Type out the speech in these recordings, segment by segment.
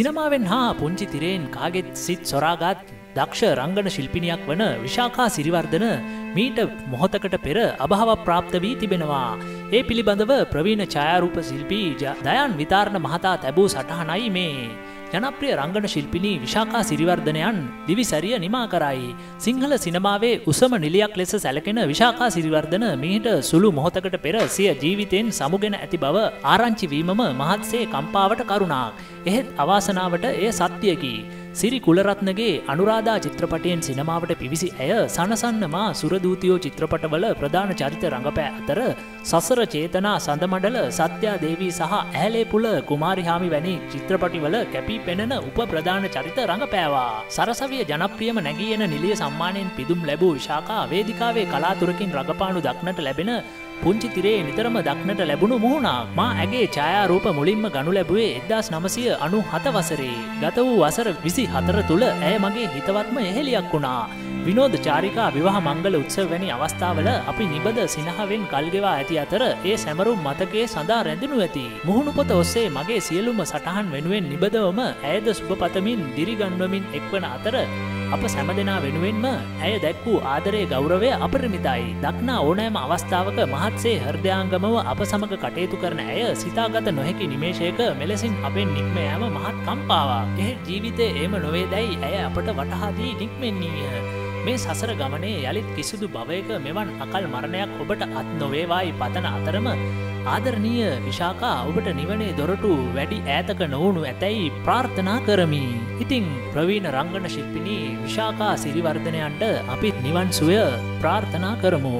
සිනමාවෙන් හා පුංචි තිරයෙන් කාගෙත් සිත් සොරාගත් දක්ෂ රංගන ශිල්පිනියක් වන විශාකා සිරිවර්ධන මීට මොහොතකට පෙර අභාව ප්‍රාප්ත වී තිබෙනවා. ඒ පිළිබඳව ප්‍රවීණ ඡායාරූප ශිල්පී දයන් විතාරණ මහතා තැබූ සටහනයි මේ. ජනප්‍රිය රංගන ශිල්පිනී විශාකා සිරිවර්ධනයන් දිවිසැරිය නිමා කරයි. සිංහල සිනමාවේ උසම නිලියක් ලෙස සැලකෙන විශාකා සිරිවර්ධන මීට සුළු මොහොතකට පෙර සිය ජීවිතයෙන් සමුගෙන ඇති බව ආරංචිවීමම මහත්සේ කම්පාවට කරුණාක්. එහෙත් අවාසනාවට එය සත්‍යයකි. සිරි කුලරත්නගේ අනුරාධා චිත්‍රපටයෙන් සිනමාවට පිවිසි ඇය සනසන්නමා සුරදූතියෝ චිත්‍රපටවල ප්‍රධාන චරිත රඟපෑ අතර සසර චේතනා සඳමඩල සත්‍යා දේවී සහ ඇලේපුල කුමාරිහාමි වැනි චිත්‍රපටිවල කැපී පෙනෙන උප ප්‍රධාන චරිත රඟපෑවා. සරසවිය ජනප්‍රියම නැගියන නිලිය සම්මානයෙන් පිදුම් ලැබූ විශාකා වේදිකාවේ කලාතුරකින් රඟපානු දක්නට ලැබෙන පුංචි තිරේ නිතරම දක්නට ලැබුණු මුහුණක් මා ඇගේ ඡායාරූප මුලින්ම ගනු ලැබුවේ එදදාස් නමසය අනු හත වසරේ ගත වූ වසර විසි හතර තුළ ඇය මගේ හිතවත්ම එහෙලියක් වුණා. විනෝද චාරිකා විවාහ මංගල උත්සව වැනි අවස්ථාවල අපි නිබද සිනහවෙන් කල්ගෙවා ඇති අතර ඒ සැමරුම් මතකේ සඳහා රැඳනු ඇති. මුහුණුපොත ඔස්සේ මගේ සියලුම සටහන් වෙනුවෙන් නිබදවම ඇයද සුභපතමින් දිරිගන්වමින් එක්වන අතර අප සැමදෙනා වෙනුවෙන්ම ඇය දැක් වූ ආදරය ගෞරවය අපරිමිතයි. දක්නා ඕනෑම අවස්ථාවක මහත්සේ හර්දයාංගමව අප සමඟ කටයුතු කරන ඇය සිතාගත නොහැකි නිමේශයක මෙලෙසින් අපෙන් නික්ම යෑම මහත් කම්පාවා. එහෙ ජීවිතය ඒම නොවේ දැයි ඇය අපට වටහාදී නික්මෙන්නේය. මේ සසර ගමනේ යළිත් කිසිදු භවයක මෙවන් අකල් මරණයක් ඔබට අත් නොවේවායි පතන අතරම ආදරණීය විශාකා ඔබට නිවනේ දොරටු වැඩි ඈතක නොවුණු ඇතැයි ප්‍රාර්ථනා කරමි. ඉතිං ප්‍රවීණ රංගන ශිල්පිනී විශාකා සිරිවර්ධනයන්ට අපිත් නිවන් සුවය ප්‍රාර්ථනා කරමු.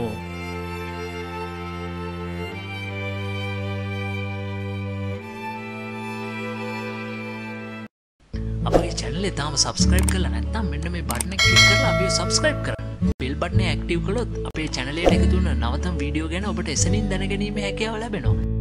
චැනලේ තාම සබස්ක්‍රයිබ් කරලා නැත්නම් මෙන්න මේ බටන ක්ලික් කරලා අපිව සබස්ක්‍රයිබ් කරන්න. බෙල් බටනේ ඇක්ටිව් කළොත් අපේ චැනලයට එකතු වන නවතම් වීඩියෝ ගැන ඔබට එසනින් දැනගැනීමේ හැකියාව ලැබෙනවා.